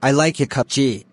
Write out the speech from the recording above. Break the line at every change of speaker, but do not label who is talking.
I like your cup G.